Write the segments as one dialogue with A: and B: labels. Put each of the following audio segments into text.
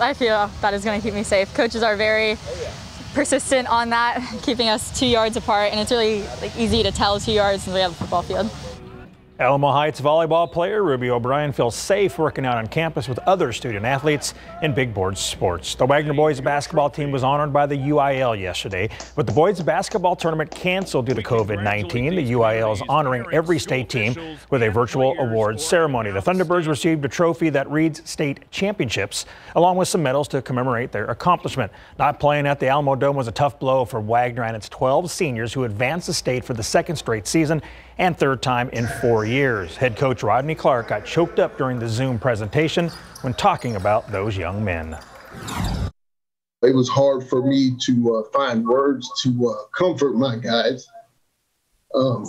A: I feel that is going to keep me safe. Coaches are very persistent on that, keeping us two yards apart, and it's really like, easy to tell two yards since we have a football field.
B: Alamo Heights volleyball player Ruby O'Brien feels safe working out on campus with other student athletes in big board sports. The Wagner boys basketball team was honored by the UIL yesterday, but the boys basketball tournament canceled due to COVID-19. The UIL is honoring every state team with a virtual awards ceremony. The Thunderbirds received a trophy that reads state championships, along with some medals to commemorate their accomplishment. Not playing at the Alamo Dome was a tough blow for Wagner and its 12 seniors who advanced the state for the second straight season and third time in four years. Head coach Rodney Clark got choked up during the Zoom presentation when talking about those young men.
C: It was hard for me to uh, find words to uh, comfort my guys. Um,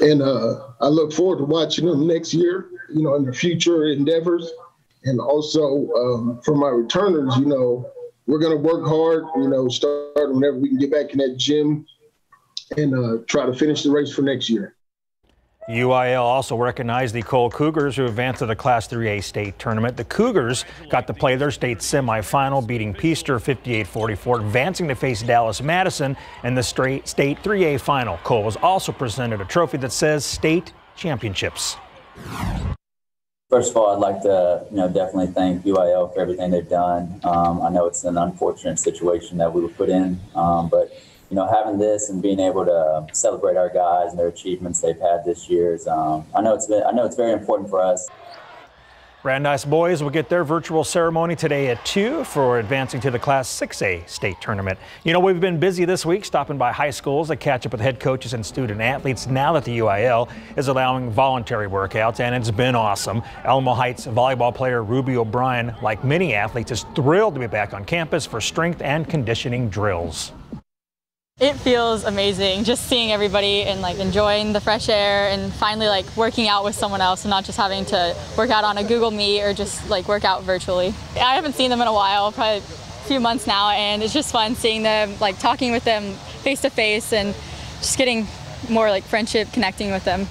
C: and uh, I look forward to watching them next year, you know, in their future endeavors. And also um, for my returners, you know, we're going to work hard, you know, start whenever we can get back in that gym and uh, try to finish the race for next year.
B: UIL also recognized the Cole Cougars who advanced to the Class 3A state tournament. The Cougars got to play their state semifinal, beating Peaster 58-44, advancing to face Dallas Madison in the straight state 3A final. Cole was also presented a trophy that says state championships.
D: First of all, I'd like to, you know, definitely thank UIL for everything they've done. Um, I know it's an unfortunate situation that we were put in, um, but you know, having this and being able to celebrate our guys and their achievements they've had this year is, um, I know it's been, I know it's very important for us.
B: Brandeis boys will get their virtual ceremony today at 2 for advancing to the Class 6A state tournament. You know, we've been busy this week stopping by high schools to catch up with head coaches and student athletes now that the UIL is allowing voluntary workouts, and it's been awesome. Alamo Heights volleyball player Ruby O'Brien, like many athletes, is thrilled to be back on campus for strength and conditioning drills.
A: It feels amazing just seeing everybody and like enjoying the fresh air and finally like working out with someone else and not just having to work out on a Google Meet or just like work out virtually. I haven't seen them in a while, probably a few months now, and it's just fun seeing them, like talking with them face to face and just getting more like friendship connecting with them.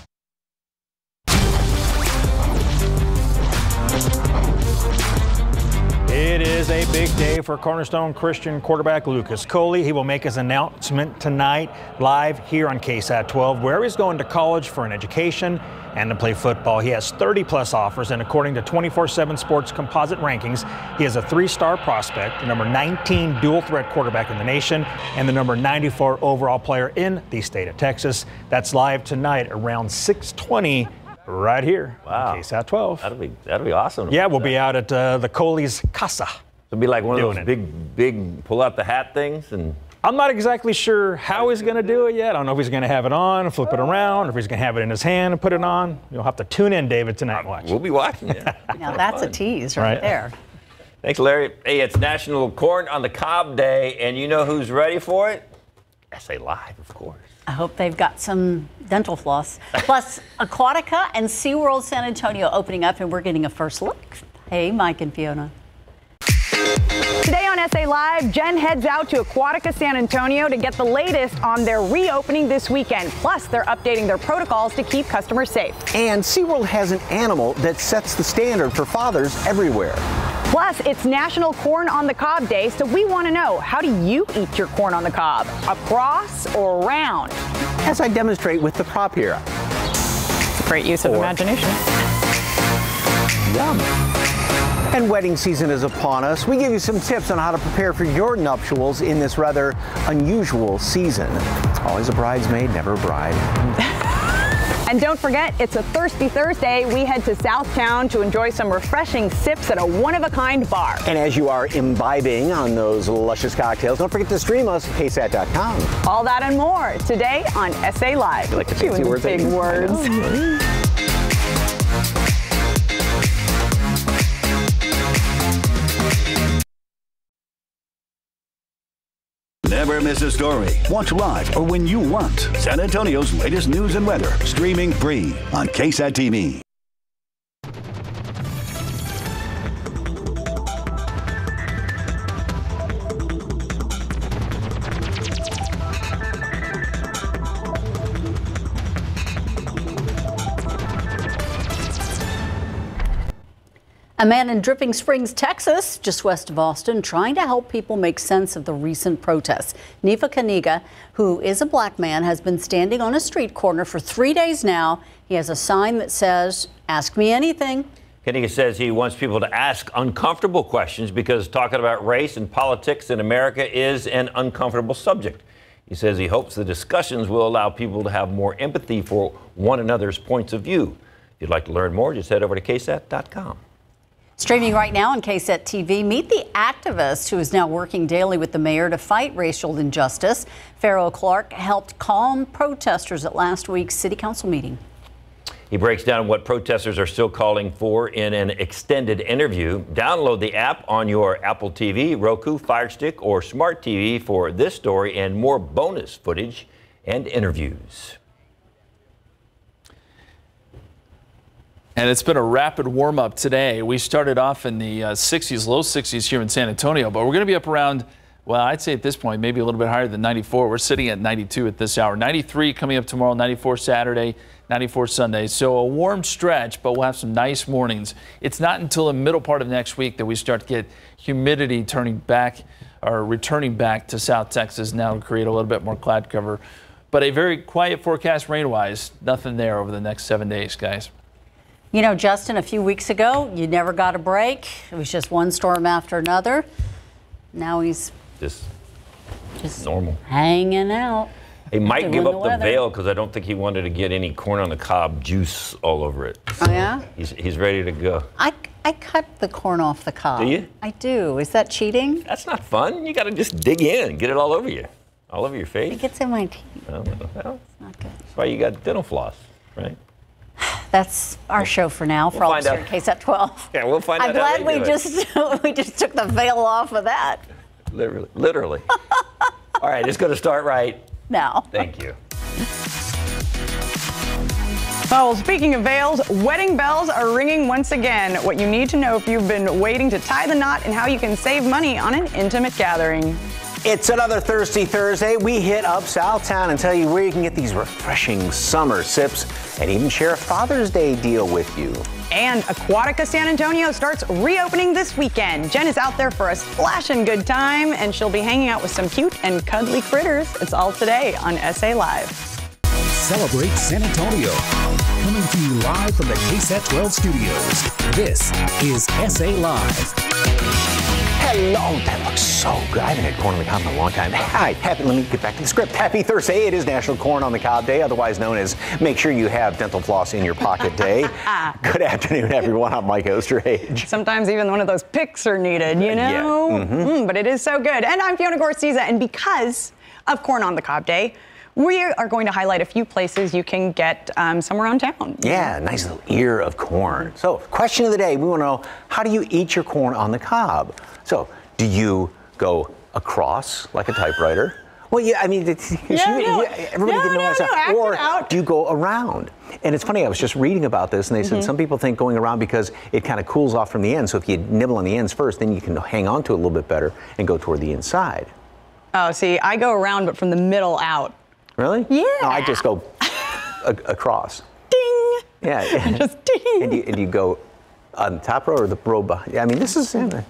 B: It is a big day for Cornerstone Christian quarterback Lucas Coley. He will make his announcement tonight live here on KSAT 12, where he's going to college for an education and to play football. He has 30 plus offers, and according to 24 7 Sports composite rankings, he is a three star prospect, the number 19 dual threat quarterback in the nation, and the number 94 overall player in the state of Texas. That's live tonight around 620 right here.
E: Wow.
B: KSAT 12.
E: That'll be that'll be awesome.
B: Yeah, we'll be out at uh, the Coley's Casa.
E: It'll be like one of those
B: it.
E: big, big pull out the hat things and.
B: I'm not exactly sure how he's going to do it yet. I don't know if he's going to have it on, flip it around, or if he's going to have it in his hand and put it on. You'll have to tune in, David, tonight and watch.
E: We'll be watching it.
F: Now that's a tease right,
B: Right.
F: there.
E: Thanks, Larry. Hey, it's National Corn on the Cob Day, and you know who's ready for it? SA Live, of course.
F: I hope they've got some dental floss. Plus, Aquatica and SeaWorld San Antonio opening up, and we're getting a first look. Hey, Mike and Fiona.
G: Today on SA Live, Jen heads out to Aquatica San Antonio to get the latest on their reopening this weekend. Plus, they're updating their protocols to keep customers safe.
H: And SeaWorld has an animal that sets the standard for fathers everywhere.
G: Plus, it's National Corn on the Cob Day, so we want to know how do you eat your corn on the cob? Across or round?
H: As I demonstrate with the prop here.
G: Great use of
H: Or-
G: imagination.
H: Yum. And wedding season is upon us. We give you some tips on how to prepare for your nuptials in this rather unusual season. Always a bridesmaid, never a bride.
G: And don't forget, it's a Thirsty Thursday. We head to Southtown to enjoy some refreshing sips at a one of a kind bar.
H: And as you are imbibing on those luscious cocktails, don't forget to stream us, at ksat.com.
G: All that and more today on SA Live.
H: You like the fancy words,
G: Big words.
I: Miss a story. Watch live or when you want. San Antonio's latest news and weather, streaming free on KSAT TV.
F: A man in Dripping Springs, Texas, just west of Austin, trying to help people make sense of the recent protests. Nifa Kaniga, who is a black man, has been standing on a street corner for three days now. He has a sign that says, Ask me anything.
E: Kaniga says he wants people to ask uncomfortable questions because talking about race and politics in America is an uncomfortable subject. He says he hopes the discussions will allow people to have more empathy for one another's points of view. If you'd like to learn more, just head over to ksat.com.
F: Streaming right now on KSAT TV, meet the activist who is now working daily with the mayor to fight racial injustice. Pharaoh Clark helped calm protesters at last week's city council meeting.
E: He breaks down what protesters are still calling for in an extended interview. Download the app on your Apple TV, Roku, Fire Stick, or Smart TV for this story and more bonus footage and interviews.
J: And it's been a rapid warm up today. We started off in the uh, 60s, low 60s here in San Antonio, but we're going to be up around, well, I'd say at this point, maybe a little bit higher than 94. We're sitting at 92 at this hour. 93 coming up tomorrow, 94 Saturday, 94 Sunday. So a warm stretch, but we'll have some nice mornings. It's not until the middle part of next week that we start to get humidity turning back or returning back to South Texas now to create a little bit more cloud cover. But a very quiet forecast rain wise, nothing there over the next seven days, guys.
F: You know, Justin, a few weeks ago, you never got a break. It was just one storm after another. Now he's
E: Just,
F: just
E: normal.
F: hanging out.
E: He might give up the
F: weather.
E: veil because I don't think he wanted to get any corn on the cob juice all over it.
F: Oh, yeah?
E: He's, he's ready to go.
F: I, I cut the corn off the cob.
E: Do you?
F: I do. Is that cheating?
E: That's not fun. You got to just dig in, get it all over you, all over your face.
F: It gets in my teeth.
E: Well, well,
F: Not good.
E: that's why you got dental floss, right?
F: That's our show for now. For
E: we'll
F: all of us
E: find
F: here at 12.
E: Yeah, we'll find
F: I'm
E: out. how
F: glad
E: they
F: we
E: do
F: just we just took the veil off of that.
E: literally. literally. all right, it's going to start right.
F: Now.
E: Thank you.
G: Oh, well, speaking of veils, wedding bells are ringing once again. What you need to know if you've been waiting to tie the knot and how you can save money on an intimate gathering.
H: It's another Thirsty Thursday. We hit up Southtown and tell you where you can get these refreshing summer sips and even share a Father's Day deal with you.
G: And Aquatica San Antonio starts reopening this weekend. Jen is out there for a splashing good time, and she'll be hanging out with some cute and cuddly critters. It's all today on SA Live.
K: Celebrate San Antonio. Coming to you live from the KSAT 12 studios. This is SA Live.
H: Hello, that looks so good. I haven't had corn on the cob in a long time. Hi, happy, let me get back to the script. Happy Thursday. It is National Corn on the Cob Day, otherwise known as Make Sure You Have Dental Floss in Your Pocket Day. good afternoon, everyone. I'm Mike Osterhage.
G: Sometimes even one of those picks are needed, you
H: Yeah,
G: know?
H: mhm.
G: Mm, but it is so good. And I'm Fiona Gorostiza, and because of Corn on the Cob Day, we are going to highlight a few places you can get um, some around town.
H: Yeah, nice little ear of corn. So, question of the day we want to know how do you eat your corn on the cob? So, do you go across like a typewriter? Well, yeah, I mean, you-
G: no.
H: you- everybody
G: No,
H: can know
G: no,
H: to
G: no,
H: Or
G: out.
H: do you go around? And it's funny, I was just reading about this, and they said
G: Mhm.
H: some people think going around because it kind of cools off from the end. So, if you nibble on the ends first, then you can hang on to it a little bit better and go toward the inside.
G: Oh, see, I go around, but from the middle out.
H: Really?
G: Yeah.
H: No, I just go a- across.
G: Ding!
H: Yeah.
G: Just ding.
H: And you, and you go on the top row or the row behind? Yeah, I mean, this is.
G: Yeah,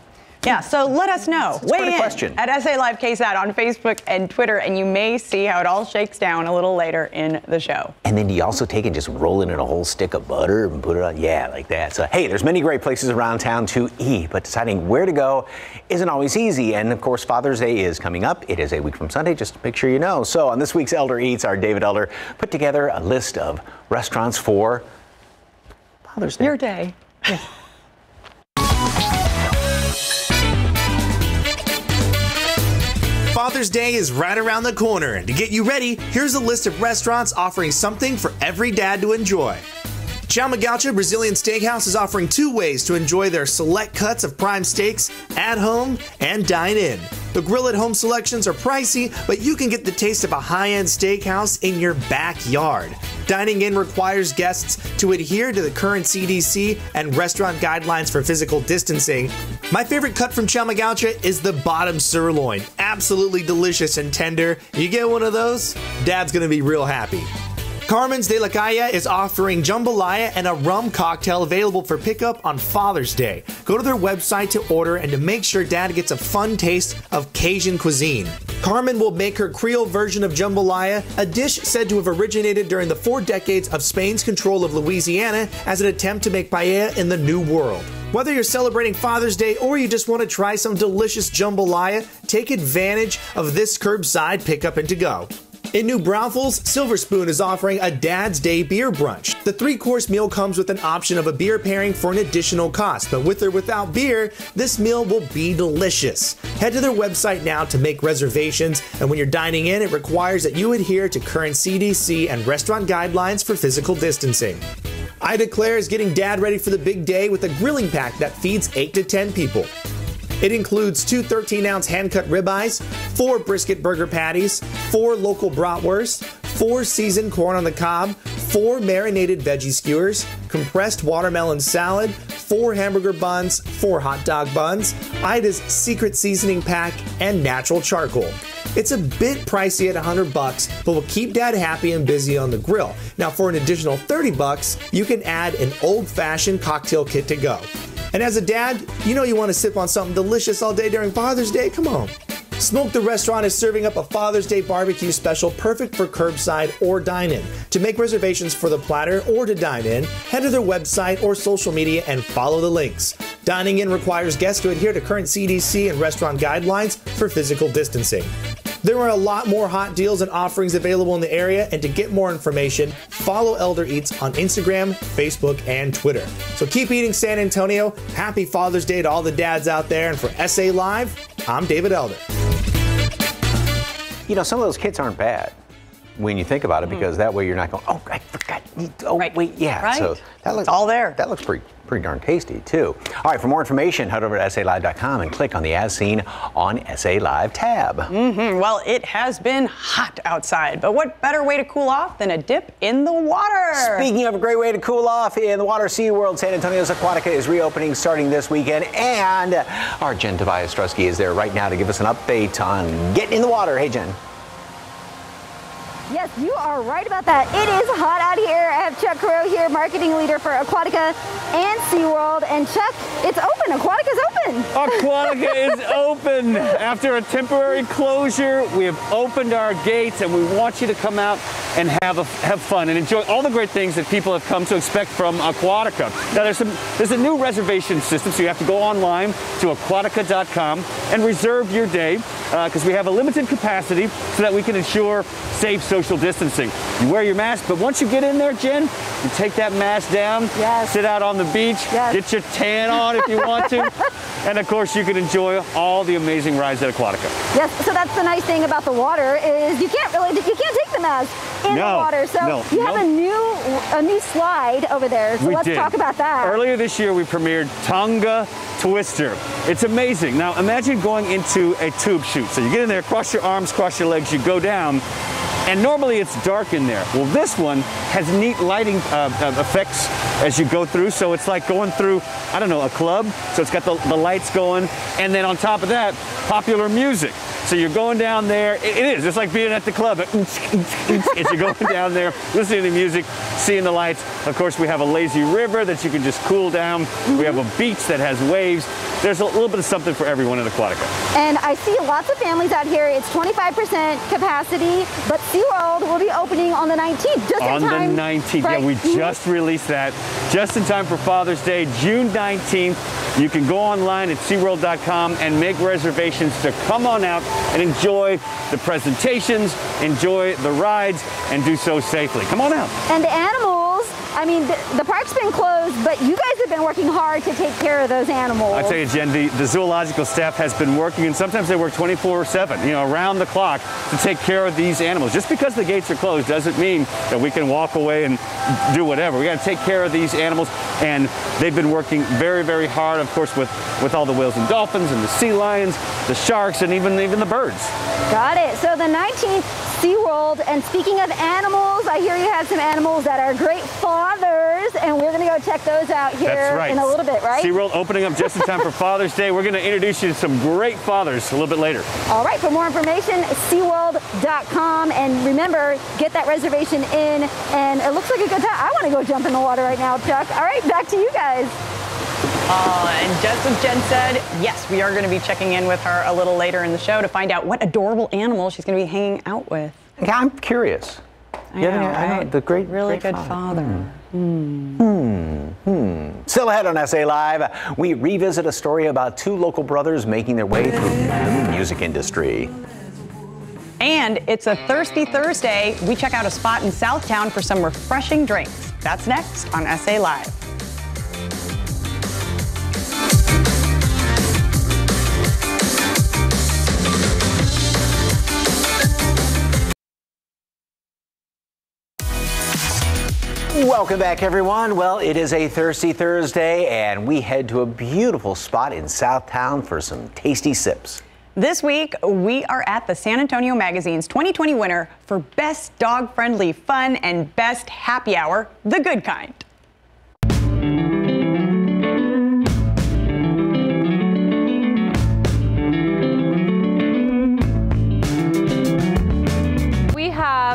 G: so let us know.
H: It's
G: Weigh in
H: question.
G: at SA Live KSAT on Facebook and Twitter, and you may see how it all shakes down a little later in the show.
H: And then do you also take and just roll it in a whole stick of butter and put it on? Yeah, like that. So, hey, there's many great places around town to eat, but deciding where to go isn't always easy. And of course, Father's Day is coming up. It is a week from Sunday, just to make sure you know. So, on this week's Elder Eats, our David Elder put together a list of restaurants for Father's Day.
G: Your day.
L: Father's Day is right around the corner, and to get you ready, here's a list of restaurants offering something for every dad to enjoy. Chama Gaucha Brazilian Steakhouse is offering two ways to enjoy their select cuts of prime steaks at home and dine in. The grill at home selections are pricey, but you can get the taste of a high end steakhouse in your backyard. Dining in requires guests to adhere to the current CDC and restaurant guidelines for physical distancing. My favorite cut from Chama Gaucha is the bottom sirloin. Absolutely delicious and tender. You get one of those, dad's gonna be real happy. Carmen's de la Calle is offering jambalaya and a rum cocktail available for pickup on Father's Day. Go to their website to order and to make sure dad gets a fun taste of Cajun cuisine. Carmen will make her Creole version of jambalaya, a dish said to have originated during the four decades of Spain's control of Louisiana as an attempt to make paella in the New World. Whether you're celebrating Father's Day or you just want to try some delicious jambalaya, take advantage of this curbside pickup and to go. In New Braunfels, Silver Spoon is offering a Dad's Day beer brunch. The three course meal comes with an option of a beer pairing for an additional cost, but with or without beer, this meal will be delicious. Head to their website now to make reservations, and when you're dining in, it requires that you adhere to current CDC and restaurant guidelines for physical distancing. Ida Claire is getting dad ready for the big day with a grilling pack that feeds 8 to 10 people. It includes two 13 ounce hand cut ribeyes, four brisket burger patties, four local bratwurst, four seasoned corn on the cob, four marinated veggie skewers, compressed watermelon salad, four hamburger buns, four hot dog buns, Ida's secret seasoning pack, and natural charcoal. It's a bit pricey at 100 bucks, but will keep dad happy and busy on the grill. Now for an additional 30 bucks, you can add an old-fashioned cocktail kit to go. And as a dad, you know you want to sip on something delicious all day during Father's Day. Come on. Smoke the Restaurant is serving up a Father's Day barbecue special perfect for curbside or dine in. To make reservations for the platter or to dine in, head to their website or social media and follow the links. Dining in requires guests to adhere to current CDC and restaurant guidelines for physical distancing. There are a lot more hot deals and offerings available in the area, and to get more information, follow Elder Eats on Instagram, Facebook, and Twitter. So keep eating San Antonio. Happy Father's Day to all the dads out there, and for SA Live, I'm David Elder.
H: You know, some of those kits aren't bad when you think about it, because that way you're not going, oh, I forgot. Oh, wait, yeah.
F: Right.
H: So that looks
F: all there.
H: That looks pretty pretty darn tasty too. All right, for more information, head over to SALive.com and click on the As Seen on SA Live tab.
G: Mm-hmm. Well, it has been hot outside, but what better way to cool off than a dip in the water?
H: Speaking of a great way to cool off in the water, SeaWorld San Antonio's Aquatica is reopening starting this weekend, and our Jen Tobias Strusky is there right now to give us an update on getting in the water. Hey, Jen.
M: Yes, you are right about that. It is hot out here. I have Chuck Cureau here, marketing leader for Aquatica and SeaWorld. And Chuck, it's open. Aquatica's open.
N: Aquatica is open. After a temporary closure, we have opened our gates and we want you to come out and have a, have fun and enjoy all the great things that people have come to expect from Aquatica. Now there's some there's a new reservation system, so you have to go online to aquatica.com and reserve your day because uh, we have a limited capacity so that we can ensure safe social distancing. You wear your mask, but once you get in there, Jen, you take that mask down,
M: yes.
N: sit out on the beach,
M: yes.
N: get your tan on if you want to, and of course you can enjoy all the amazing rides at Aquatica.
M: Yes, so that's the nice thing about the water is you can't really, you can't take the mask in
N: no,
M: the water. So
N: no,
M: you have
N: no.
M: a new a new slide over there. So
N: we
M: let's
N: did.
M: talk about that.
N: Earlier this year, we premiered Tonga Twister. It's amazing. Now imagine going into a tube chute. So you get in there, cross your arms, cross your legs, you go down, and normally it's dark in there. Well, this one has neat lighting uh, uh, effects as you go through. So it's like going through, I don't know, a club. So it's got the, the lights going. And then on top of that, popular music. So you're going down there. It, is. It's like being at the club. As you're going down there, listening to music, seeing the lights. Of course, we have a lazy river that you can just cool down. We have a beach that has waves. There's a little bit of something for everyone at Aquatica.
M: And I see lots of families out here. It's 25% capacity, but SeaWorld will be opening on the 19th, just
N: on
M: in time.
N: the 19th.
M: Right?
N: Yeah, we just released that just in time for Father's Day, June 19th. You can go online at SeaWorld.com and make reservations to come on out and enjoy the presentations, enjoy the rides, and do so safely. Come on out.
M: And the animals, I mean, the, the, park's been closed, but you guys have been working hard to take care of those animals.
N: I tell you, Jen, the, the zoological staff has been working, and sometimes they work 24-7, you know, around the clock to take care of these animals. Just because the gates are closed doesn't mean that we can walk away and do whatever. We got to take care of these animals, and they've been working very, very hard, of course, with, with all the whales and dolphins and the sea lions, the sharks, and even, even the birds.
M: Got it. So the 19th SeaWorld, and speaking of animals, I hear you have some animals that are great fathers. and we're going to go check those out here
N: right.
M: in a little bit, right?
N: SeaWorld opening up just in time for Father's Day. We're going to introduce you to some great fathers a little bit later.
M: All right, for more information, SeaWorld.com. And remember, get that reservation in. And it looks like a good time. I want to go jump in the water right now, Chuck. All right, back to you guys.
G: Uh, and just as Jen said, yes, we are going to be checking in with her a little later in the show to find out what adorable animal she's going to be hanging out with.
H: Yeah, I'm curious.
G: I
H: Yeah,
G: know,
H: yeah, I know, the great,
G: really
H: great
G: good
H: father.
G: father.
H: Hmm. Hmm. Still ahead on SA Live, we revisit a story about two local brothers making their way through the music industry.
G: And it's a Thirsty Thursday. We check out a spot in Southtown for some refreshing drinks. That's next on SA Live.
H: Welcome back, everyone. Well, it is a Thirsty Thursday, and we head to a beautiful spot in Southtown for some tasty sips.
G: This week, we are at the San Antonio Magazine's 2020 winner for Best Dog Friendly Fun and Best Happy Hour, The Good Kind.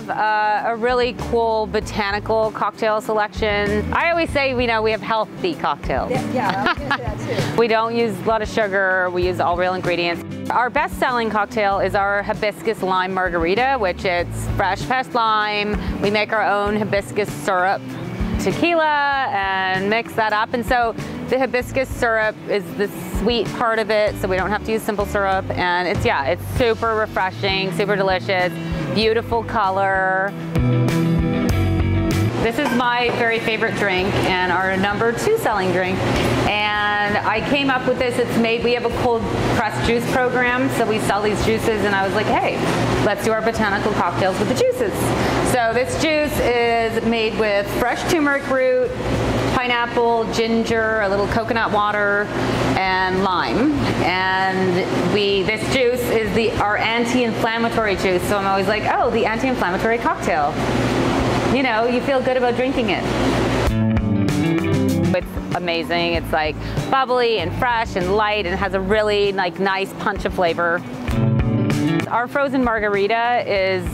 O: Have uh, a really cool botanical cocktail selection. I always say, you know, we have healthy cocktails.
M: Yeah, I was going to say that too.
O: We don't use a lot of sugar. We use all real ingredients. Our best-selling cocktail is our hibiscus lime margarita, which it's fresh pressed lime. We make our own hibiscus syrup, tequila, and mix that up. And so the hibiscus syrup is the sweet part of it, so we don't have to use simple syrup. And it's yeah, it's super refreshing, super delicious, beautiful color. This is my very favorite drink and our number two selling drink. And I came up with this. It's made, we have a cold pressed juice program. So we sell these juices and I was like, hey, let's do our botanical cocktails with the juices. So this juice is made with fresh turmeric root, pineapple, ginger, a little coconut water, and lime. And we this juice is the our anti-inflammatory juice. So I'm always like, oh, the anti-inflammatory cocktail you know, you feel good about drinking it. It's amazing. It's like bubbly and fresh and light and has a really like nice punch of flavor. Our frozen margarita is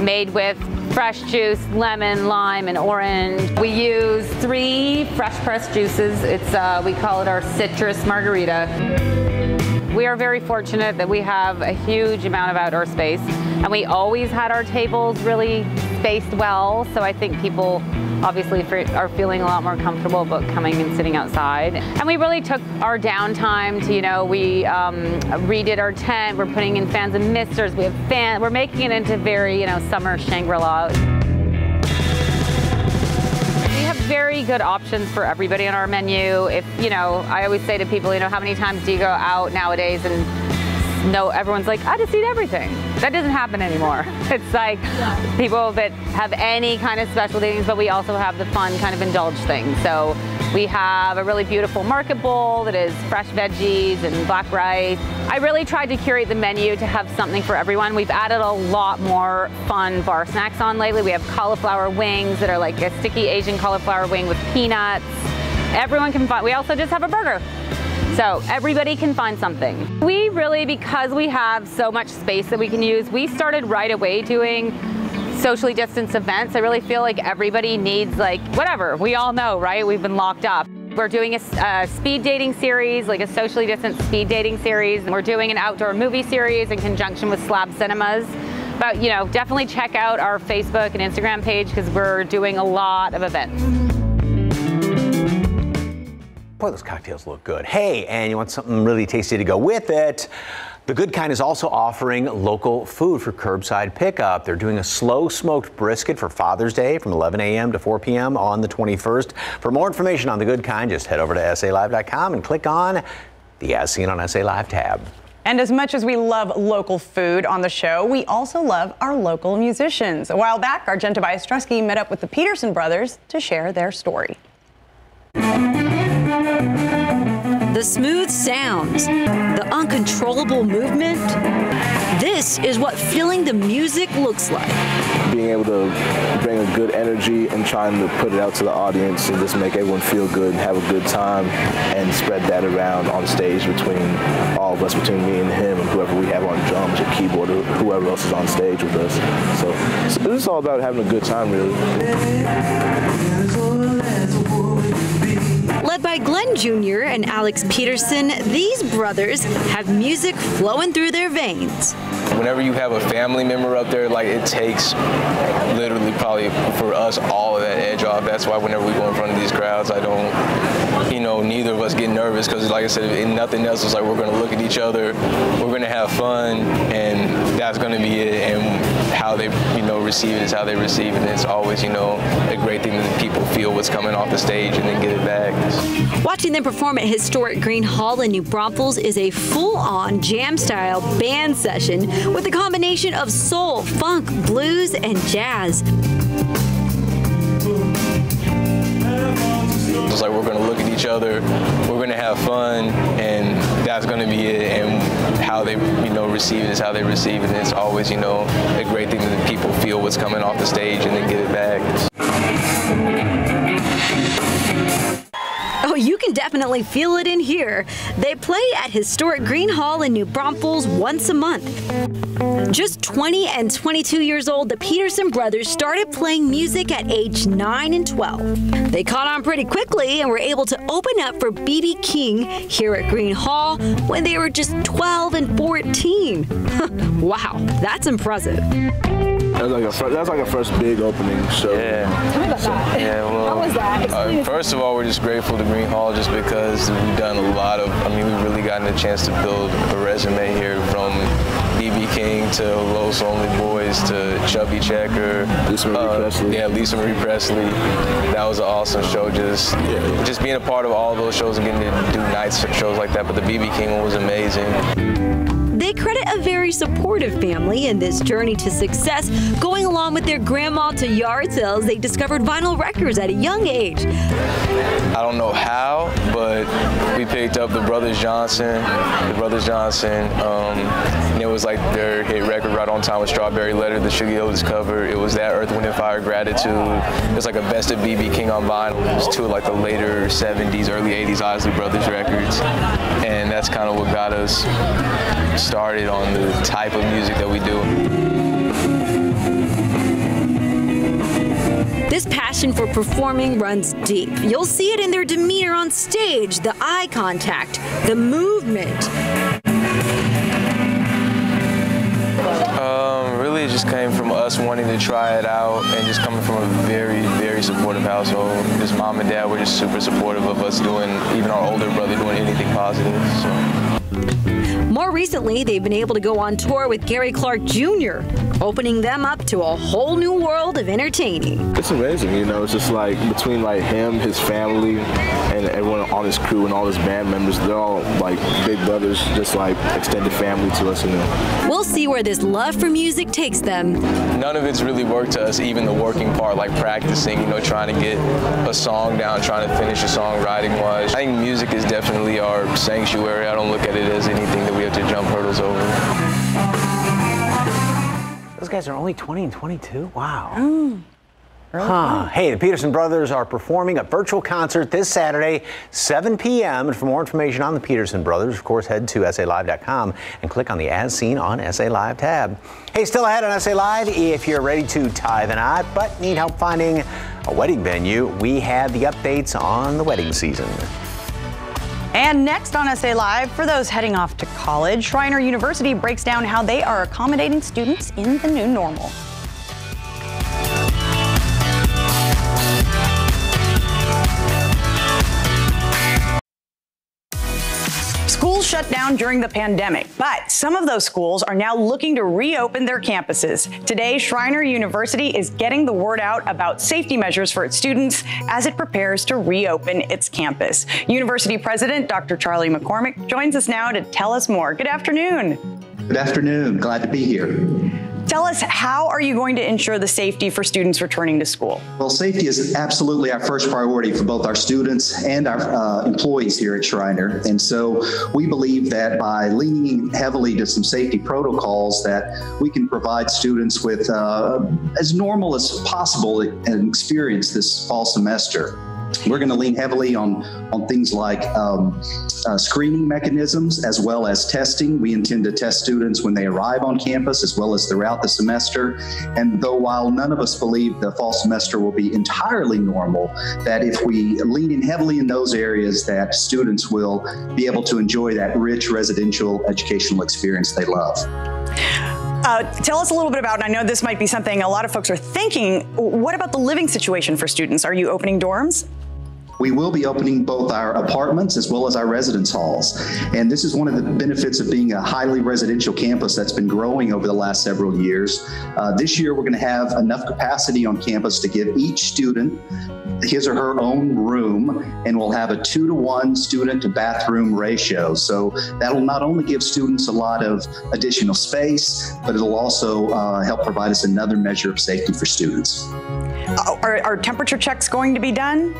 O: made with fresh juice, lemon, lime, and orange. We use three fresh pressed juices. It's uh, we call it our citrus margarita. We are very fortunate that we have a huge amount of outdoor space and we always had our tables really spaced well. So I think people obviously fe- are feeling a lot more comfortable about coming and sitting outside. And we really took our downtime to, you know, we um, redid our tent. We're putting in fans and misters. We have fan. We're making it into very, you know, summer Shangri-La. We have very good options for everybody on our menu. If, you know, I always say to people, you know, how many times do you go out nowadays and no, everyone's like, I just eat everything. That doesn't happen anymore. It's like people that have any kind of special things, but we also have the fun kind of indulge things. So we have a really beautiful market bowl that is fresh veggies and black rice. I really tried to curate the menu to have something for everyone. We've added a lot more fun bar snacks on lately. We have cauliflower wings that are like a sticky Asian cauliflower wing with peanuts. Everyone can find, we also just have a burger. So everybody can find something. We really, because we have so much space that we can use, we started right away doing socially distanced events. I really feel like everybody needs like, whatever, we all know, right? We've been locked up. We're doing a speed dating series, like a socially distanced speed dating series. We're doing an outdoor movie series in conjunction with Slab Cinemas. But, you know, definitely check out our Facebook and Instagram page because we're doing a lot of events.
H: Boy, those cocktails look good. Hey, and you want something really tasty to go with it? The Good Kind is also offering local food for curbside pickup. They're doing a slow smoked brisket for Father's Day from 11 a.m. to 4 p.m. on the 21st. For more information on The Good Kind, just head over to SALive.com and click on the As Seen on SA Live tab.
G: And as much as we love local food on the show, we also love our local musicians. A while back, our Jen Tobias met up with the Peterson brothers to share their story.
P: The smooth sounds, the uncontrollable movement. This is what feeling the music looks like.
Q: being able to bring a good energy and trying to put it out to the audience and just make everyone feel good and have a good time and spread that around on stage between all of us, between me and him and whoever we have on drums or keyboard or whoever else is on stage with us. So it's, it's all about having a good time, really.
P: Led by Glenn Jr. and Alex Peterson, these brothers have music flowing through their veins.
R: Whenever you have a family member up there, like it takes literally probably for us all of that edge off. That's why whenever we go in front of these crowds, I don't, you know, neither of us get nervous because, like I said, if nothing else is like we're gonna look at each other, we're gonna have fun, and that's gonna be it. And how they, you know, receive it is how they receive it. And it's always, you know, a great thing that people feel what's coming off the stage and then get it back.
P: Watching them perform at historic Gruene Hall in New Braunfels is a full-on jam-style band session with a combination of soul, funk, blues, and jazz.
R: It's like we're gonna look at each other, we're gonna have fun, and that's gonna be it. And how they, you know, receive it is how they receive it. And it's always, you know, a great thing that people feel what's coming off the stage and then get it back.
P: Can definitely feel it in here. They play at historic Gruene Hall in New Braunfels once a month. Just 20 and 22 years old, the Peterson brothers started playing music at age 9 and 12. They caught on pretty quickly and were able to open up for B.B. King here at Gruene Hall when they were just 12 and 14. wow, that's impressive.
Q: That was like a fir- that's like a first big opening show.
R: Yeah.
P: Tell me about that.
R: Yeah, well,
P: How was that?
R: Uh, first of all, we're just grateful to Gruene Hall just because we've done a lot of, I mean, we've really gotten a chance to build a resume here from B.B. King to Los Lonely Boys to Chubby Checker.
Q: Lisa Marie Presley.
R: Yeah, Lisa Marie Presley. That was an awesome show. Just, just being a part of all those shows and getting to do nights shows like that. But the B.B. King one was amazing.
P: They credit a very supportive family in this journey to success, going along with their grandma to yard sales. They discovered vinyl records at a young age.
R: I don't know how, but we picked up the Brothers Johnson, the Brothers Johnson, um, and it was like their hit record right on time with Strawberry Letter, the Shuggie Otis cover. It was that Earth, Wind and Fire Gratitude. It was like a best of BB King on vinyl. It was two like the later 70s, early 80s Isley Brothers records, and that's kind of what got us started on the type of music that we do.
P: This passion for performing runs deep. You'll see it in their demeanor on stage, the eye contact, the movement.
R: Um, really, it just came from us wanting to try it out and just coming from a very, very supportive household. Just mom and dad were just super supportive of us doing, even our older brother doing anything positive. So.
P: More recently, they've been able to go on tour with Gary Clark Jr., opening them up to a whole new world of entertaining.
Q: It's amazing, you know. It's just like between like him, his family, and everyone on his crew and all his band members. They're all like big brothers, just like extended family to us, you know.
P: We'll see where this love for music takes them.
R: None of it's really worked to us, even the working part, like practicing, you know, trying to get a song down, trying to finish a song writing wise. I think music is definitely our sanctuary. I don't look at it as anything that we have to jump hurdles over.
H: Guys are only 20 and 22? Wow. Mm. Huh. Hey, the Peterson brothers are performing a virtual concert this Saturday, 7 p.m. And for more information on the Peterson brothers, of course, head to SALive.com and click on the As Seen on SA Live tab. Hey, still ahead on SA Live, if you're ready to tie the knot but need help finding a wedding venue, we have the updates on the wedding season.
G: And next on SA Live, for those heading off to college, Schreiner University breaks down how they are accommodating students in the new normal. Shut down during the pandemic, but some of those schools are now looking to reopen their campuses. Today, Schreiner University is getting the word out about safety measures for its students as it prepares to reopen its campus. University President Dr. Charlie McCormick joins us now to tell us more. Good afternoon.
S: Good afternoon. Glad to be here.
G: Tell us, how are you going to ensure the safety for students returning to school?
S: Well, safety is absolutely our first priority for both our students and our uh, employees here at Schreiner. And so we believe that by leaning heavily to some safety protocols that we can provide students with uh, as normal as possible an experience this fall semester. We're going to lean heavily on, on things like um, uh, screening mechanisms as well as testing. We intend to test students when they arrive on campus as well as throughout the semester. And though while none of us believe the fall semester will be entirely normal, that if we lean in heavily in those areas, that students will be able to enjoy that rich residential educational experience they love.
G: Uh, tell us a little bit about, and I know this might be something a lot of folks are thinking, what about the living situation for students? Are you opening dorms?
S: We will be opening both our apartments as well as our residence halls. And this is one of the benefits of being a highly residential campus that's been growing over the last several years. Uh, this year, we're going to have enough capacity on campus to give each student his or her own room, and we'll have a two to one student to bathroom ratio. So that'll not only give students a lot of additional space, but it'll also uh, help provide us another measure of safety for students.
G: Are, are temperature checks going to be done?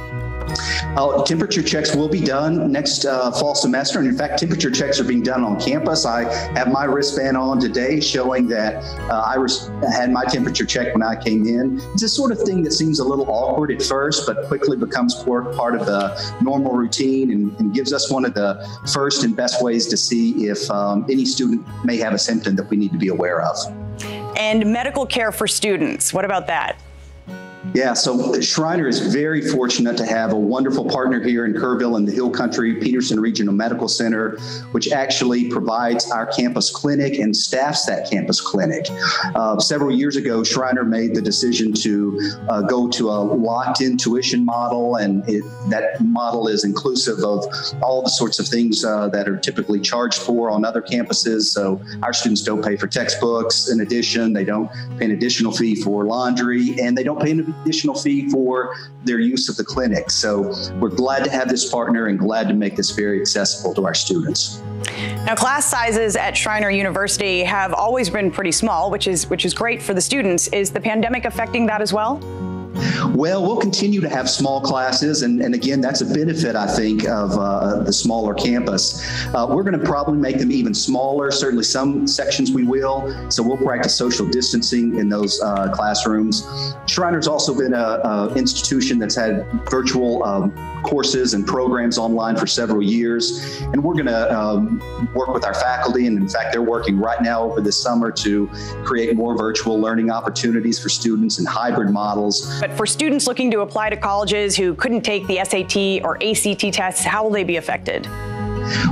S: Uh, temperature checks will be done next uh, fall semester. And in fact, temperature checks are being done on campus. I have my wristband on today showing that uh, I res- had my temperature check when I came in. It's a sort of thing that seems a little awkward at first, but quickly becomes part of the normal routine and, and gives us one of the first and best ways to see if um, any student may have a symptom that we need to be aware of.
G: And medical care for students, what about that?
S: Yeah, so Schreiner is very fortunate to have a wonderful partner here in Kerrville in the Hill Country Peterson Regional Medical Center, which actually provides our campus clinic and staffs that campus clinic. Uh, several years ago, Schreiner made the decision to uh, go to a locked in tuition model, and it, that model is inclusive of all the sorts of things uh, that are typically charged for on other campuses. So our students don't pay for textbooks. In addition, they don't pay an additional fee for laundry, and they don't pay an additional fee for their use of the clinic. So we're glad to have this partner and glad to make this very accessible to our students.
G: Now, class sizes at Schreiner University have always been pretty small, which is which is great for the students. Is the pandemic affecting that as well?
S: Well, we'll continue to have small classes, and, and again, that's a benefit, I think, of uh, the smaller campus. Uh, we're going to probably make them even smaller. Certainly, some sections we will. So we'll practice social distancing in those uh, classrooms. Schreiner's also been an institution that's had virtual um, courses and programs online for several years, and we're going to um, work with our faculty. And in fact, they're working right now over this summer to create more virtual learning opportunities for students and hybrid models.
G: But for students looking to apply to colleges who couldn't take the SAT or ACT tests, how will they be affected?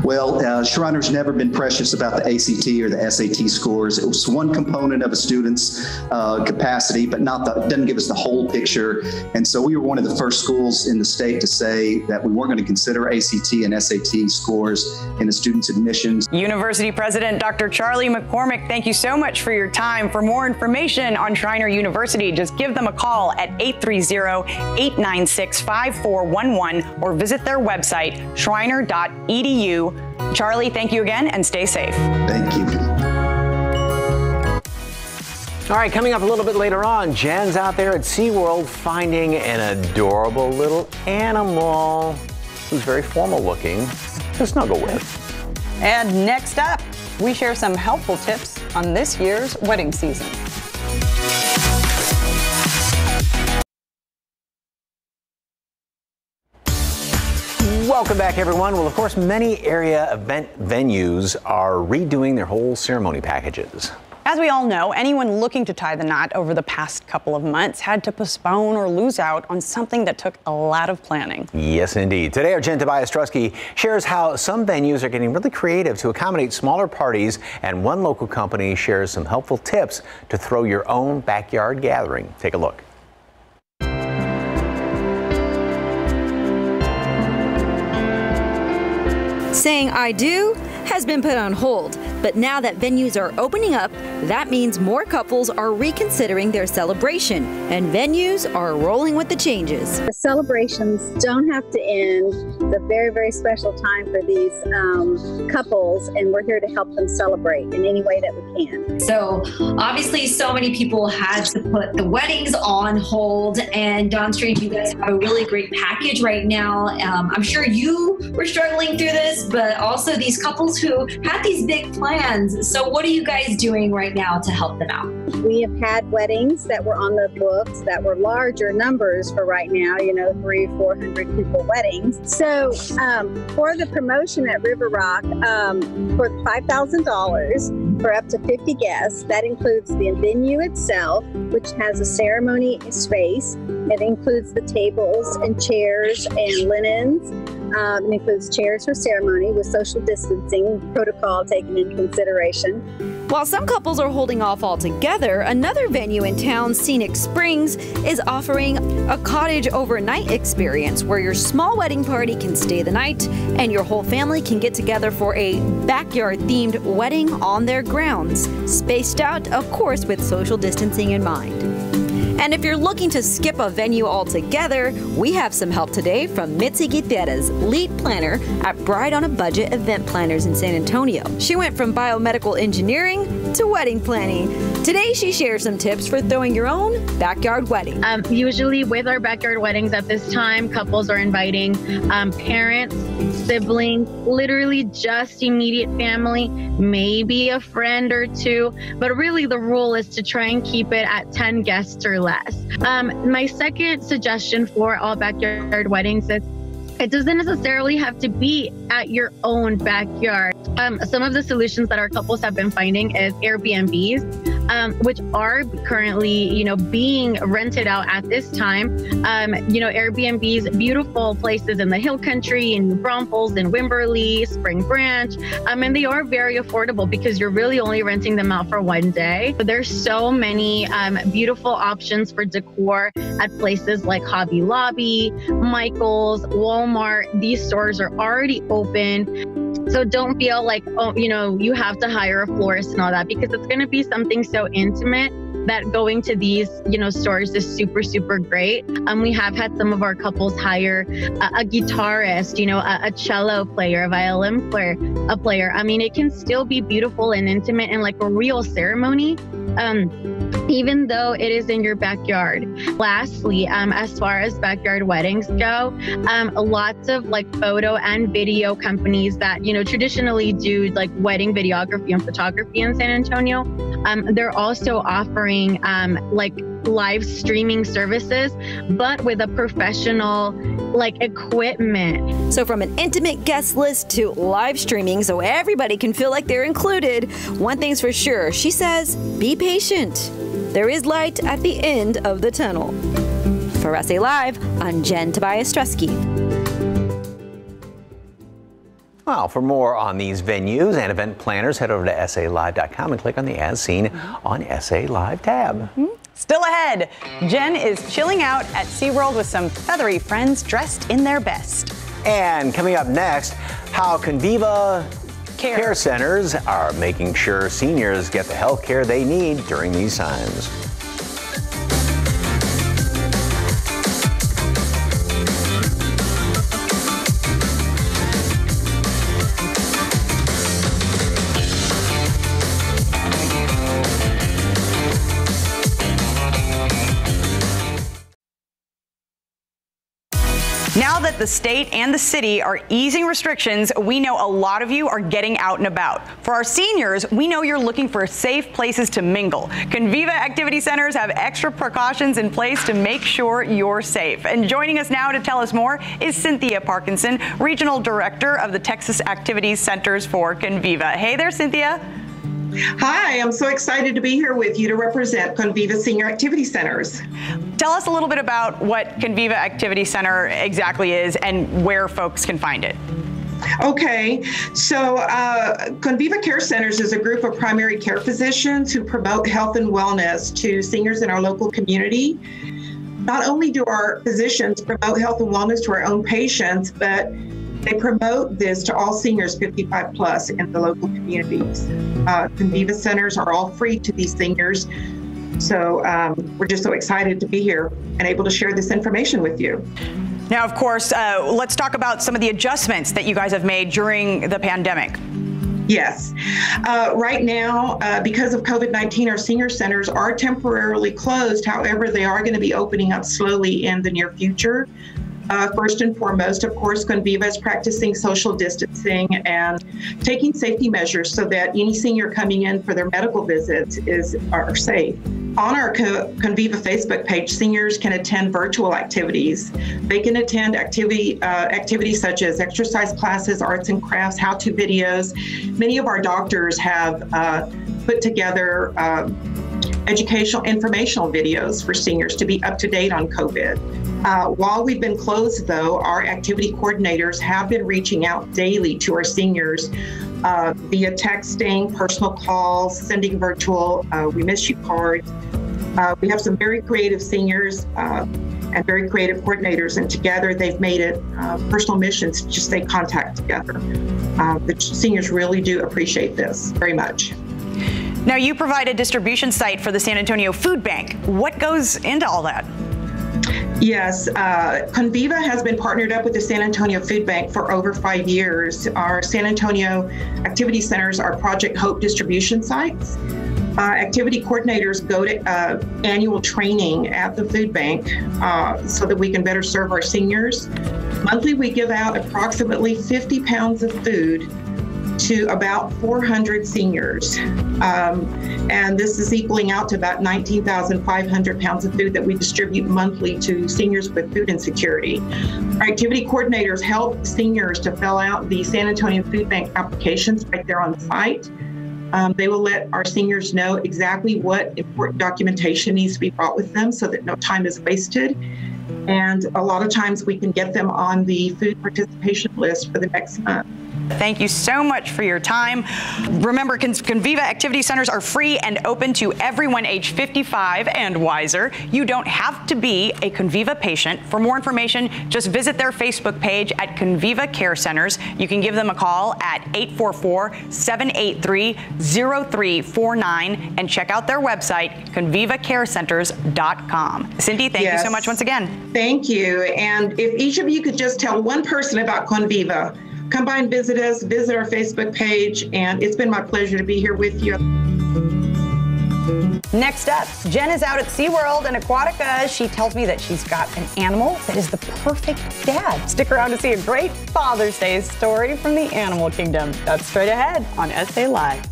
S: Well, uh, Schreiner's never been precious about the ACT or the SAT scores. It was one component of a student's uh, capacity, but not the, doesn't give us the whole picture. And so we were one of the first schools in the state to say that we weren't going to consider ACT and SAT scores in a student's admissions.
G: University President Dr. Charlie McCormick, thank you so much for your time. For more information on Schreiner University, just give them a call at 830-896-5411 or visit their website, schreiner.edu you. Charlie, thank you again and stay safe.
S: Thank you.
H: All right, coming up a little bit later on, Jen's out there at SeaWorld finding an adorable little animal who's very formal looking to snuggle with.
T: And next up, we share some helpful tips on this year's wedding season.
H: Welcome back, everyone. Well, of course, many area event venues are redoing their whole ceremony packages.
G: As we all know, anyone looking to tie the knot over the past couple of months had to postpone or lose out on something that took a lot of planning.
H: Yes, indeed. Today, our Jen Tobias Trusky shares how some venues are getting really creative to accommodate smaller parties, and one local company shares some helpful tips to throw your own backyard gathering. Take a look.
P: Saying I do has been put on hold, but now that venues are opening up, that means more couples are reconsidering their celebration, and venues are rolling with the changes.
U: The celebrations don't have to end It's a very, very special time for these um, couples, and we're here to help them celebrate in any way that we can.
V: So, obviously, so many people had to put the weddings on hold. And Don Street, you guys have a really great package right now. Um, I'm sure you were struggling through this, but also these couples who had these big plans. So, what are you guys doing right now to help them out?
U: We have had weddings that were on the books that were larger numbers for right now, you know, three, 400 people weddings. So, um, for the promotion at River Rock, um, for $5,000 for up to 50 guests, that includes the venue itself, which has a ceremony space. It includes the tables and chairs and linens. Um, it includes chairs for ceremony with social distancing protocol taken into consideration.
P: While some couples are holding off altogether, another venue in town, Scenic Springs, is offering a cottage overnight experience where your small wedding party can stay the night and your whole family can get together for a backyard themed wedding on their grounds, spaced out, of course, with social distancing in mind. And if you're looking to skip a venue altogether, we have some help today from Mitzi Gutierrez, lead planner at Bride on a Budget Event Planners in San Antonio. She went from biomedical engineering to wedding planning. Today, she shares some tips for throwing your own backyard wedding.
W: Um, usually, with our backyard weddings at this time, couples are inviting um, parents, siblings, literally just immediate family, maybe a friend or two. But really, the rule is to try and keep it at 10 guests or less. Um, my second suggestion for all backyard weddings is it doesn't necessarily have to be at your own backyard. Um, some of the solutions that our couples have been finding is Airbnbs, um, which are currently, you know, being rented out at this time. Um, you know, Airbnbs, beautiful places in the Hill Country, in New Braunfels, in Wimberley, Spring Branch, um, and they are very affordable because you're really only renting them out for one day. But there's so many um, beautiful options for decor at places like Hobby Lobby, Michaels, Walmart. These stores are already open. So don't feel like, oh, you know, you have to hire a florist and all that because it's going to be something so intimate that going to these, you know, stores is super, super great. Um, we have had some of our couples hire a, a guitarist, you know, a, a, cello player, a violin player, a player. I mean, it can still be beautiful and intimate and like a real ceremony. Um, even though it is in your backyard. Lastly, um, as far as backyard weddings go, um, lots of like photo and video companies that you know traditionally do like wedding videography and photography in San Antonio, um, they're also offering um, like live streaming services, but with a professional like equipment.
P: So from an intimate guest list to live streaming so everybody can feel like they're included, one thing's for sure, she says, be patient. There is light at the end of the tunnel. For SA Live, I'm Jen Tobias Stresky.
H: Well, for more on these venues and event planners, head over to SALive.com and click on the As Seen on SA Live tab. Mm-hmm.
G: Still ahead, Jen is chilling out at SeaWorld with some feathery friends dressed in their best.
H: And coming up next, how Conviva care. care centers are making sure seniors get the health care they need during these times.
G: The state and the city are easing restrictions, we know a lot of you are getting out and about. For our seniors, we know you're looking for safe places to mingle. Conviva Activity Centers have extra precautions in place to make sure you're safe. And joining us now to tell us more is Cynthia Parkinson, Regional Director of the Texas Activities Centers for Conviva. Hey there, Cynthia.
X: Hi, I'm so excited to be here with you to represent Conviva Senior Activity Centers.
G: Tell us a little bit about what Conviva Activity Center exactly is and where folks can find it.
X: Okay, so uh, Conviva Care Centers is a group of primary care physicians who promote health and wellness to seniors in our local community. Not only do our physicians promote health and wellness to our own patients, but they promote this to all seniors 55 plus in the local communities. Uh, Conviva centers are all free to these seniors. So um, we're just so excited to be here and able to share this information with you.
G: Now, of course, uh, let's talk about some of the adjustments that you guys have made during the pandemic.
X: Yes. Uh, right now, uh, because of COVID 19, our senior centers are temporarily closed. However, they are going to be opening up slowly in the near future. Uh, first and foremost, of course, Conviva is practicing social distancing and taking safety measures so that any senior coming in for their medical visits is are safe. On our Co- Conviva Facebook page, seniors can attend virtual activities. They can attend activity uh, activities such as exercise classes, arts and crafts, how-to videos. Many of our doctors have uh, put together. Uh, educational informational videos for seniors to be up to date on COVID. Uh, while we've been closed, though, our activity coordinators have been reaching out daily to our seniors uh, via texting, personal calls, sending virtual uh, We Miss You cards. Uh, we have some very creative seniors uh, and very creative coordinators, and together they've made it uh, personal missions to stay contact together. the seniors really do appreciate this very much.
G: Now, you provide a distribution site for the San Antonio Food Bank. What goes into all that?
X: Yes, uh, Conviva has been partnered up with the San Antonio Food Bank for over five years. Our San Antonio activity centers are Project Hope distribution sites. Uh, activity coordinators go to uh, annual training at the food bank uh, so that we can better serve our seniors. Monthly, we give out approximately 50 pounds of food to about 400 seniors. Um, and this is equaling out to about 19,500 pounds of food that we distribute monthly to seniors with food insecurity. Our activity coordinators help seniors to fill out the San Antonio Food Bank applications right there on site. Um, they will let our seniors know exactly what important documentation needs to be brought with them so that no time is wasted. And a lot of times we can get them on the food participation list for the next month.
G: Thank you so much for your time. Remember, Conviva activity centers are free and open to everyone age 55 and wiser. You don't have to be a Conviva patient. For more information, just visit their Facebook page at Conviva Care Centers. You can give them a call at 844-783-0349 and check out their website, convivacarecenters.com. Cindy, thank yes. you so much once again.
X: Thank you. And if each of you could just tell one person about Conviva, come by and visit us, visit our Facebook page, and it's been my pleasure to be here with you.
T: Next up, Jen is out at SeaWorld and Aquatica. She tells me that she's got an animal that is the perfect dad. Stick around to see a great Father's Day story from the animal kingdom. That's straight ahead on SA Live.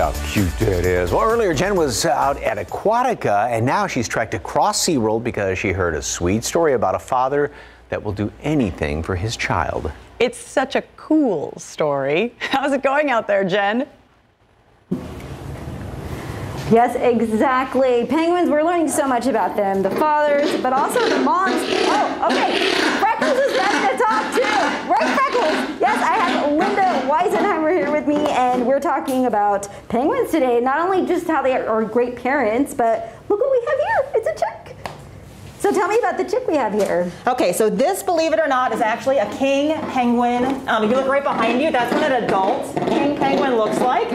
H: At how cute that is. Well, earlier Jen was out at Aquatica, and now she's trekked across SeaWorld because she heard a sweet story about a father that will do anything for his child.
T: It's such a cool story. How's it going out there, Jen?
M: Yes, exactly. Penguins, we're learning so much about them. The fathers, but also the moms. Oh, okay. Freckles is ready to talk too. Right, Freckles? Yes, I have Linda Weisenheimer here with me, and we're talking about penguins today. Not only just how they are great parents, but look what we have here. It's a chick. So tell me about the chick we have here.
Y: Okay, so this, believe it or not, is actually a king penguin. Um, if you look right behind you, that's what an adult king penguin looks like.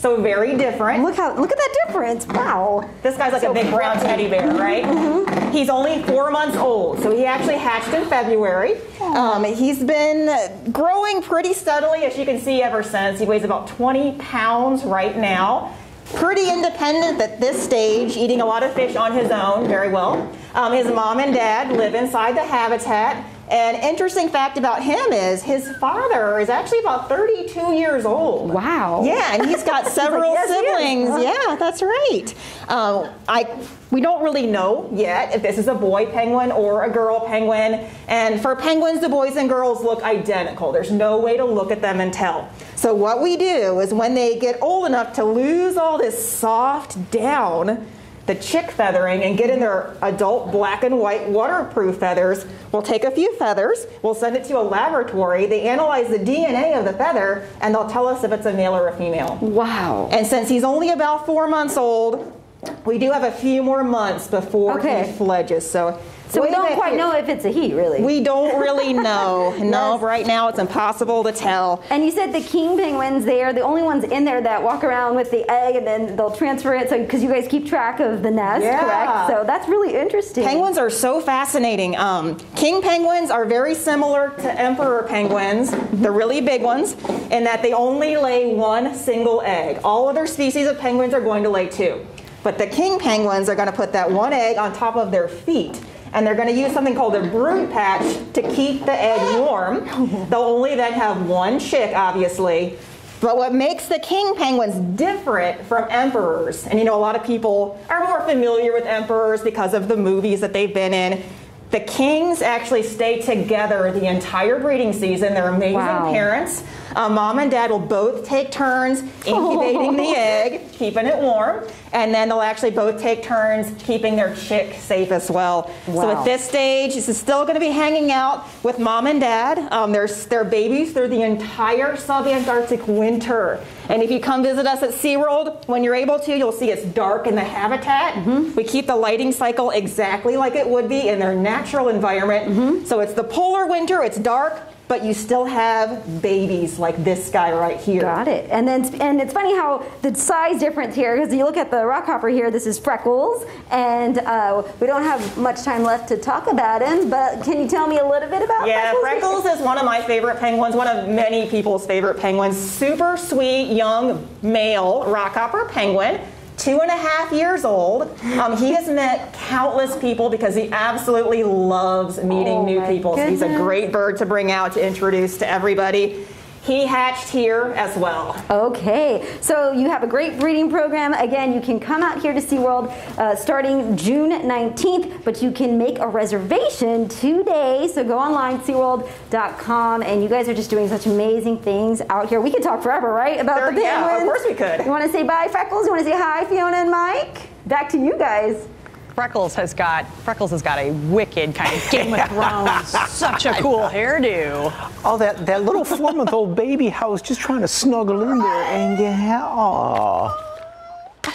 Y: So very different.
M: Look how look at that difference. Wow.
Y: This guy's like so a big brown teddy bear, right? Mm-hmm. He's only four months old, so he actually hatched in February. Um, he's been growing pretty steadily, as you can see, ever since. He weighs about 20 pounds right now. Pretty independent at this stage, eating a lot of fish on his own, very well. Um, his mom and dad live inside the habitat. An interesting fact about him is his father is actually about 32 years old.
M: Wow.
Y: Yeah, and he's got several like, yes, siblings. Yeah, that's right. Um, I we don't really know yet if this is a boy penguin or a girl penguin. And for penguins, the boys and girls look identical. There's no way to look at them and tell. So what we do is when they get old enough to lose all this soft down, the chick feathering and get in their adult black and white waterproof feathers. We'll take a few feathers, we'll send it to a laboratory, they analyze the DNA of the feather, and they'll tell us if it's a male or a female.
M: Wow.
Y: And since he's only about four months old, We do have a few more months before
M: Okay.
Y: he fledges, so.
M: So we don't quite know if it's a he, really.
Y: We don't really know. No,
M: Yes.
Y: right now it's impossible to tell.
M: And you said the king penguins, they are the only ones in there that walk around with the egg and then they'll transfer it. So, because you guys keep track of the nest,
Y: Yeah.
M: correct? So that's really interesting.
Y: Penguins are so fascinating. Um, king penguins are very similar to emperor penguins, the really big ones, in that they only lay one single egg. All other species of penguins are going to lay two. But the king penguins are going to put that one egg on top of their feet. And they're going to use something called a brood patch to keep the egg warm. They'll only then have one chick, obviously. But what makes the king penguins different from emperors, and you know, a lot of people are more familiar with emperors because of the movies that they've been in. The kings actually stay together the entire breeding season. They're amazing
M: Wow.
Y: parents. Uh, mom and dad will both take turns incubating the egg, keeping it warm, and then they'll actually both take turns keeping their chick safe as well. So at this stage, this is still going to be hanging out with mom and dad. Um, they're, they're babies through the entire subantarctic winter. And if you come visit us at SeaWorld, when you're able to, you'll see it's dark in the habitat.
M: Mm-hmm.
Y: We keep the lighting cycle exactly like it would be in their natural environment.
M: Mm-hmm.
Y: So it's the polar winter, it's dark, but you still have babies like this guy right here.
M: Got it. And then, and it's funny how the size difference here, because you look at the rockhopper here, this is Freckles, and uh, we don't have much time left to talk about him, but can you tell me a little bit about
Y: Yeah,
M: Freckles?
Y: Freckles is one of my favorite penguins, one of many people's favorite penguins. Super sweet, young, male rockhopper penguin. Two and a half years old. Um, he has met countless people because he absolutely loves meeting
M: Oh
Y: new people. So he's a great bird to bring out to introduce to everybody. He hatched here as well.
M: Okay, so you have a great breeding program. Again, you can come out here to SeaWorld uh, starting June 19th, but you can make a reservation today. So go online, SeaWorld.com, and you guys are just doing such amazing things out here. We could talk forever, right? About the
Y: yeah, of course we could.
M: You want to say bye, Freckles? You want to say hi, Fiona and Mike? Back to you guys.
G: Freckles has got Freckles has got a wicked kind of Game of Thrones, such a cool hairdo.
H: Oh, that, that little four month old baby, how was just trying to snuggle in there and get. Oh.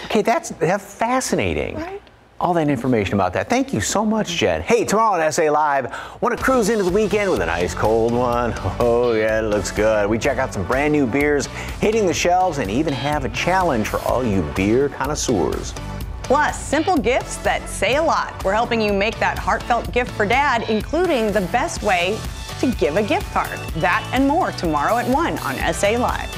H: Okay, that's, that's fascinating. All that information about that. Thank you so much, Jen. Hey, tomorrow on SA Live, want to cruise into the weekend with a nice cold one? Oh, yeah, it looks good. We check out some brand new beers hitting the shelves and even have a challenge for all you beer connoisseurs.
G: Plus, simple gifts that say a lot. We're helping you make that heartfelt gift for dad, including the best way to give a gift card. That and more tomorrow at 1 on SA Live.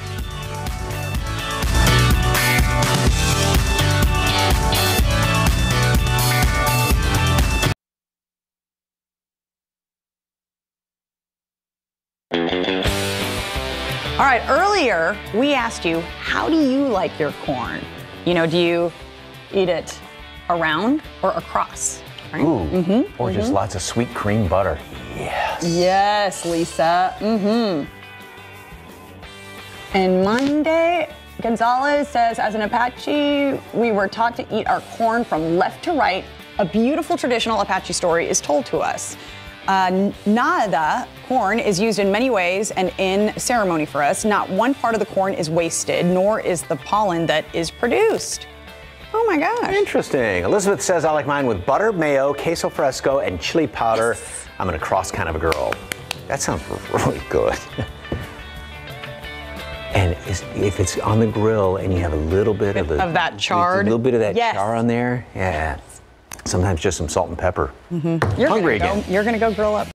G: All right, earlier we asked you, how do you like your corn? You know, do you eat it around or across? Right?
H: Ooh,
G: Mhm,
H: or just
G: mhm.
H: lots of sweet cream butter. Yes.
G: Yes, Lisa. Mm-hmm. And Monday, Gonzalez says, as an Apache, we were taught to eat our corn from left to right. A beautiful traditional Apache story is told to us. Uh, nada corn is used in many ways and in ceremony for us. Not one part of the corn is wasted, nor is the pollen that is produced. Oh my gosh.
H: Interesting. Elizabeth says I like mine with butter, mayo, queso fresco, and chili powder. I'm a cross kind of a girl. That sounds really good. and is- if it's on the grill and you have a little bit of the
G: Of that charred?
H: a little bit of that
G: Yes.
H: char on there, yeah. Sometimes just some salt and pepper.
G: Mm-hmm. You're
H: Hungry
G: go,
H: again.
G: You're gonna go grill up